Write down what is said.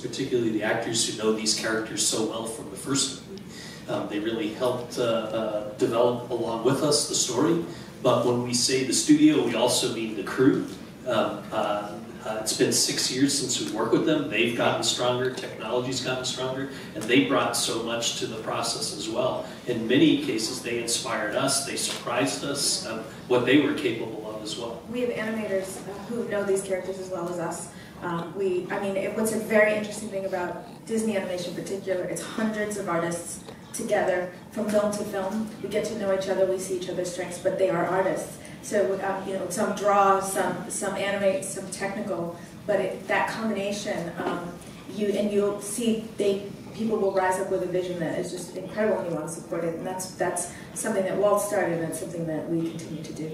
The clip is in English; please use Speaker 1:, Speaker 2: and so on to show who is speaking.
Speaker 1: particularly the actors who know these characters so well from the first movie. Um, they really helped uh, uh, develop along with us the story. But when we say the studio, we also mean the crew. Um, uh, uh, it's been six years since we worked with them. They've gotten stronger, technology's gotten stronger, and they brought so much to the process as well. In many cases, they inspired us, they surprised us of what they were capable of as well.
Speaker 2: We have animators who know these characters as well as us. Um, we, I mean, it, what's a very interesting thing about Disney animation in particular, it's hundreds of artists together from film to film. We get to know each other, we see each other's strengths, but they are artists. So, um, you know, some draw, some some animate, some technical, but it, that combination, um, you and you'll see they people will rise up with a vision that is just incredible and you want to support it. And that's that's something that Walt started and it's something that we continue to do.